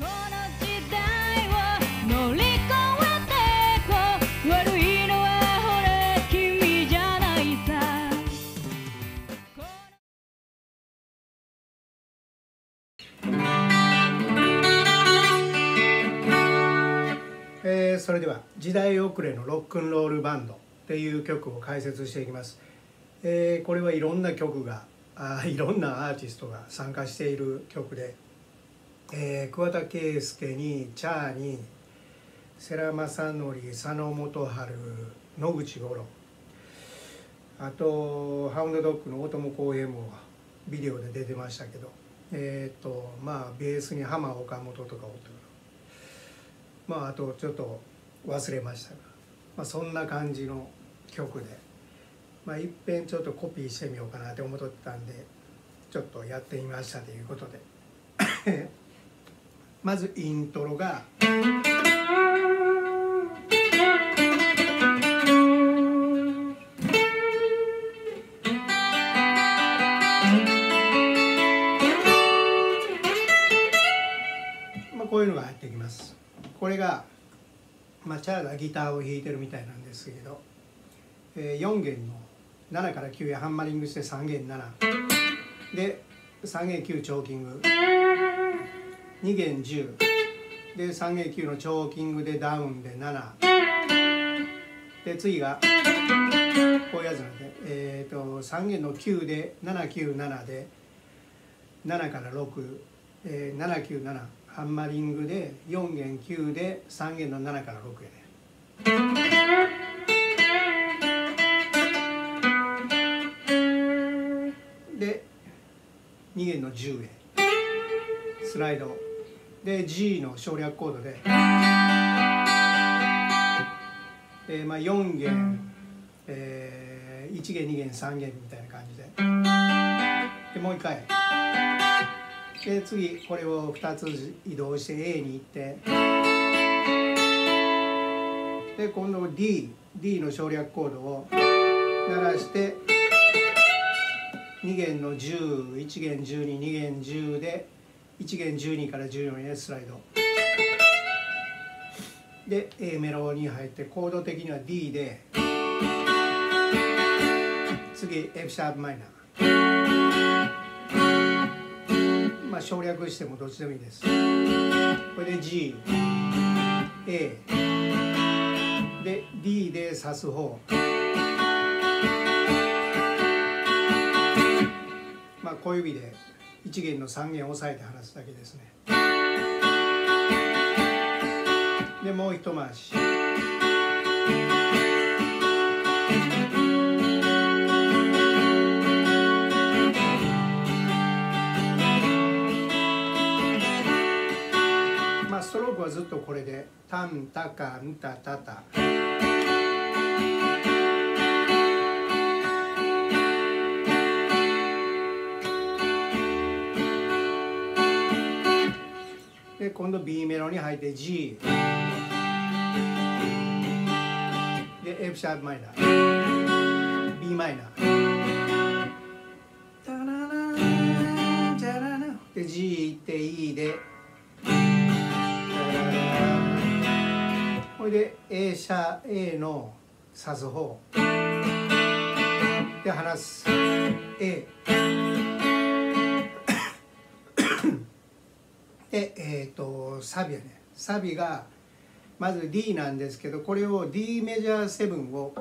この時代を乗り越えてこう悪いのはほら君じゃないさ。えーそれでは「時代遅れのロックンロールバンド」っていう曲を解説していきます、えーこれはいろんな曲があいろんなアーティストが参加している曲で、えー桑田佳祐にチャーに世良正則佐野元春野口五郎。あとハウンドドッグの大友康平もビデオで出てましたけど。えっ、とまあベースに浜岡本とかおってまああとちょっと忘れましたが、まあ、そんな感じの曲で、まあ、いっぺんちょっとコピーしてみようかなって思っとったんでちょっとやってみましたということで。まずイントロが。まあ、こういうのが入ってきます。これが、まあ、チャーがギターを弾いてるみたいなんですけど、えー4弦の7から9へハンマリングして3弦7で3弦9チョーキング。2弦10で3弦9のチョーキングでダウンで7で次がこういうやつなんで、えー、と3弦の9で797で7から6、えー、797ハンマリングで4弦9で3弦の7から6やね。で2弦の10へ。スライド。で G の省略コードで、えーまあ、4弦、えー、1弦2弦3弦みたいな感じで。でもう一回。で次これを2つ移動して A に行って。で今度 D, D の省略コードを鳴らして2弦の101弦122弦10で1弦12から14へスライド。で A メロに入ってコード的には D で。次 F シャープマイナー。まあ省略してもどっちでもいいです。これで G A で D で指す方。まあ小指で。1弦の3弦を押さえて離すだけですね。でもう一回し。まあストロークはずっとこれでタンタカンタタタ今度 B メロに入って G で F シャープマイナー。B マイナー。で G 行って E で。これで A シャ A の指す方。で離す。A で、えー、とサビやね。サビがまず D なんですけどこれを D メジャー7を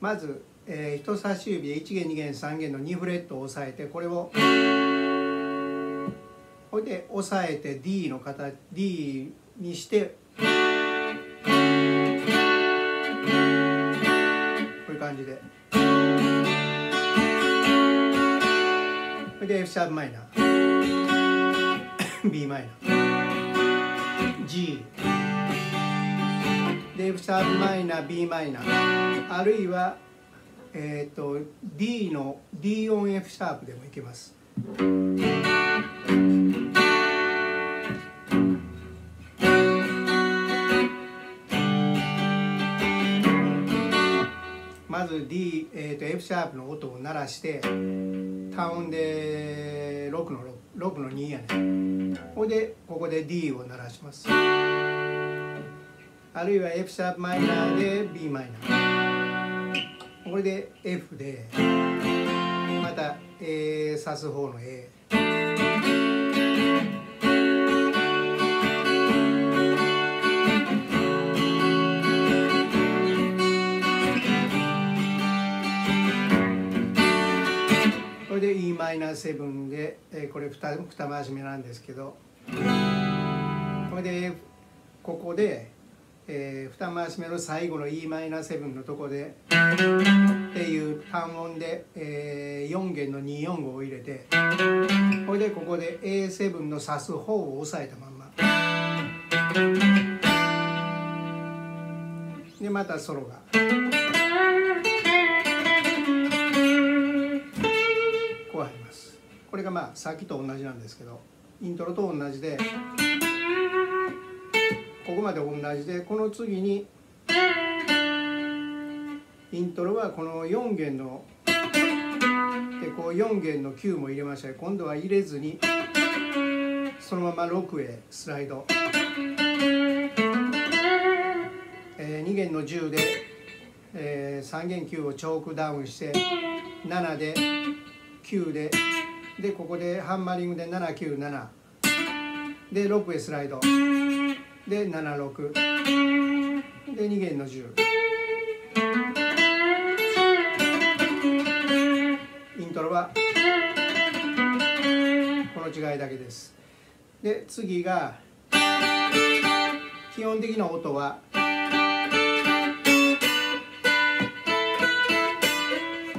まず、えー人差し指で1弦2弦3弦の2フレットを押さえてこれをこれで押さえて D の形 D にしてこういう感じで。これで F シャープマイナー。B マイナー G で F シャープマイナー B マイナー。あるいはえっ、と D の D 音 F シャープでもいけます。まず D、えー、と F シャープの音を鳴らしてタウンで6の6 6の2やねここでここで D を鳴らします。あるいは F シャープマイナーで b マイナーこれで F でまた A 指す方の A これで e マイナー7えこれ 2, 二回し目なんですけどこれでここで、えー、2回し目の最後の e マイナー7のとこでっていう単音で、えー、4弦の245を入れてこれでここで A7 の指す方を押さえたまんまでまたソロが。これがまあさっきと同じなんですけどイントロと同じでここまで同じでこの次にイントロはこの4弦のでこう4弦の9も入れました今度は入れずにそのまま6へスライド、えー2弦の10で、えー3弦9をチョークダウンして7で9ででここでハンマリングで797で6へスライド。で76で2弦の10イントロはこの違いだけです。で次が基本的な音は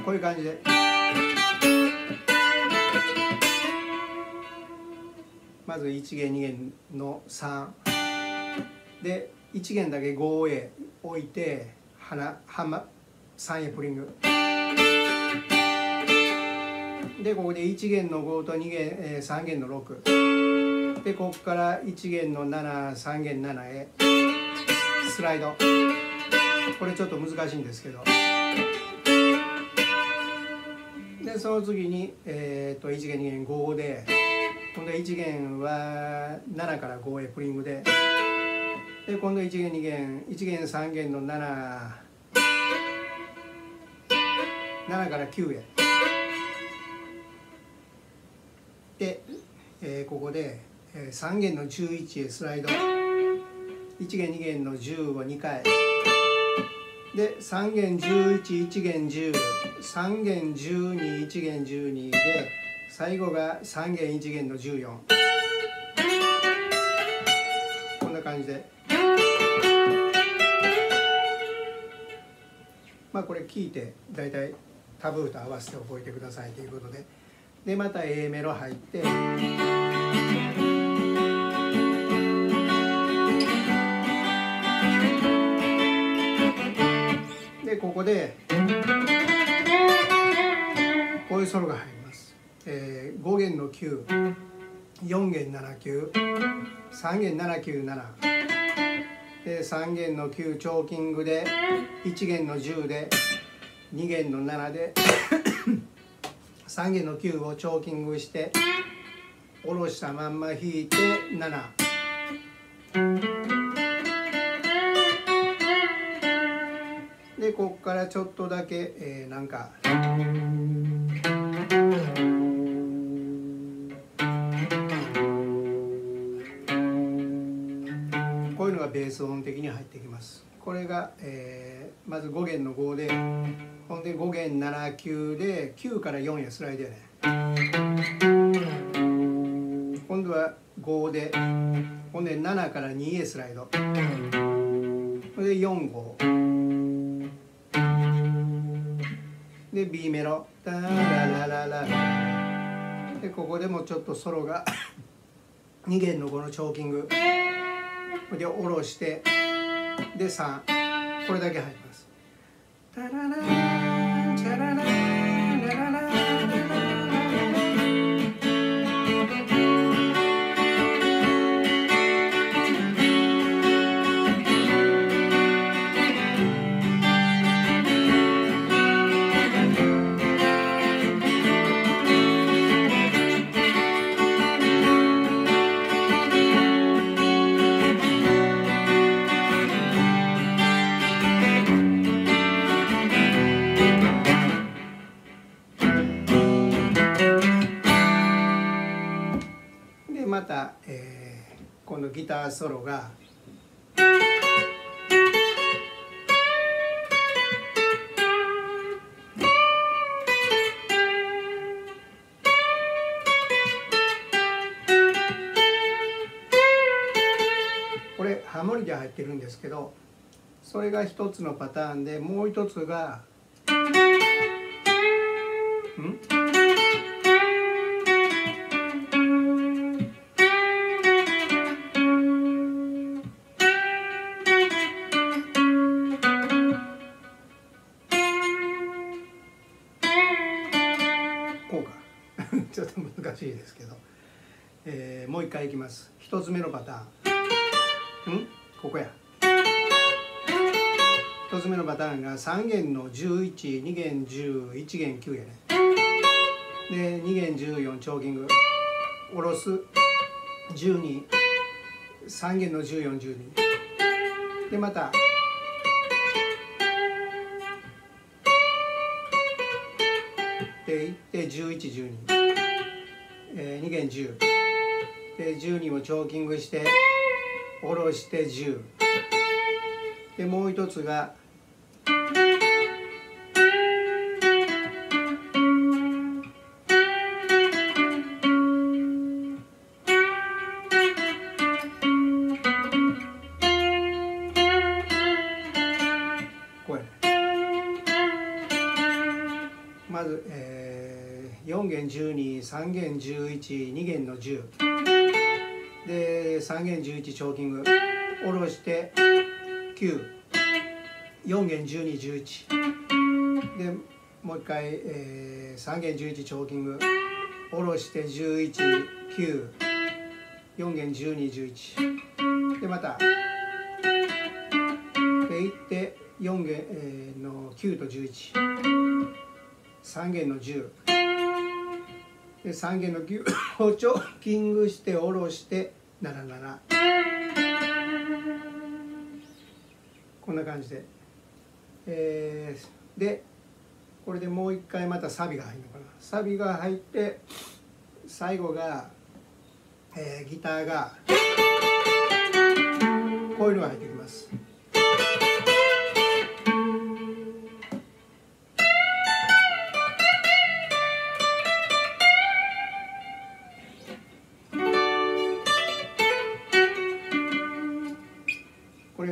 こういう感じで。まず1弦2弦の3で1弦だけ5へ置いて3へプリング。でここで1弦の5と2弦、えー、3弦の6でここから1弦の73弦7へ。スライド。これちょっと難しいんですけど。でその次に、えー、と1弦2弦5で。今度1弦は7から5へプリングでで今度1弦2弦1弦3弦の77から9へ。で、えーここで、3弦の11へスライド。1弦2弦の10を2回。で3弦111弦103弦121弦12で最後が3弦1弦の14こんな感じで。まあこれ聞いて大体タブーと合わせて覚えてくださいということで。でまた A メロ入って。でここで。こういうソロが入ります、えー、5弦の94弦79 3弦797で3弦の9チョーキングで1弦の10で2弦の7で 3弦の9をチョーキングして下ろしたまんま弾いて7でここからちょっとだけ、えーなんかベース音的に入ってきます。これが、えーまず5弦の5でほんで5弦79で9から4へスライドやね。今度は5でほんで7から2へスライド。それで45で B メロ。タララララ。でここでもちょっとソロが2弦のこのチョーキング。で下ろしてで3これだけ入ります。タララが、えー、今度ギターソロがこれハモリで入ってるんですけどそれが一つのパターンでもう一つがん？パターン。ん？ここや。一つ目のパターンが3弦の112弦101弦9やね。で2弦14チョーキング。下ろす。123弦の1412でまた。でいって1112、えー、2弦10で12をチョーキングして下ろして10でもう一つがまず、えー、4弦123弦112弦の10 3弦11チョーキング。下ろして94弦1211でもう一回、えー、3弦11チョーキング。下ろして119 4弦1211でまた。でいって4弦、えーの9と113弦の10で3弦の9 をチョーキングして下ろして。77こんな感じで、えーでこれでもう一回またサビが入るのかな。サビが入って最後が、えーギターがこういうのが入ってきます。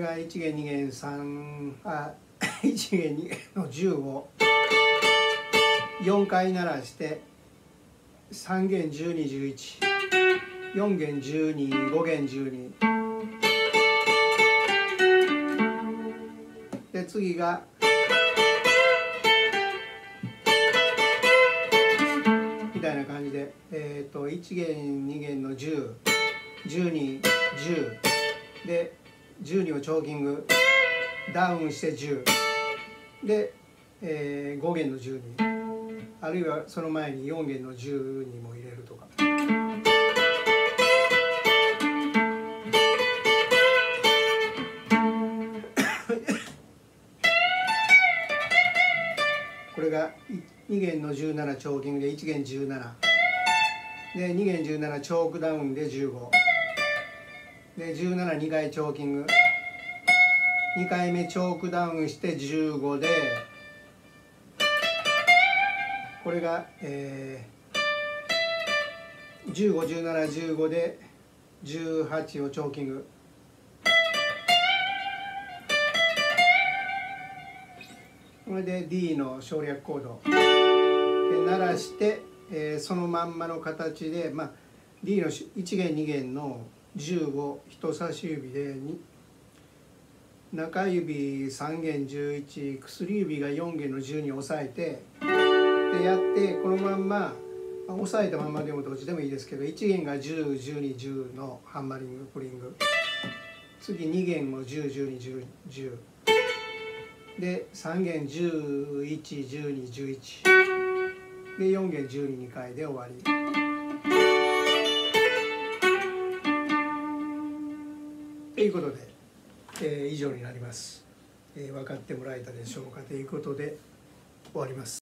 が1弦2弦3あ1弦2弦の10を4回鳴らして3弦1211 4弦125弦12で次がみたいな感じで、えー、と1弦2弦の101210で12をチョーキング。ダウンして10で、えー5弦の12あるいはその前に4弦の12も入れるとか。これが2弦の17チョーキングで1弦17で2弦17チョークダウンで15で172回チョーキング。2回目チョークダウンして15でこれが、えー、151715で18をチョーキング。これで D の省略コード。で鳴らして、えーそのまんまの形で、まあ、D の1弦2弦の10を人差し指でに中指3弦11薬指が4弦の10に押さえてでやってこのまんま押さえたままでもどっちでもいいですけど1弦が101210のハンマリングプリング。次2弦も10121010で3弦111211で4弦122回で終わり。ということで、えー以上になります、えー分かってもらえたでしょうかということで終わります。